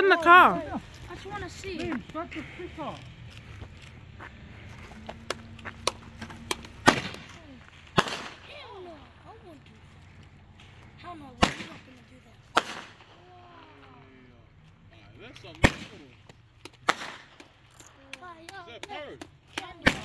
in the car. I just want to see. Liam, start the car. Hell. Hell no, we're not gonna do that. That's a else. Is that bird? candy,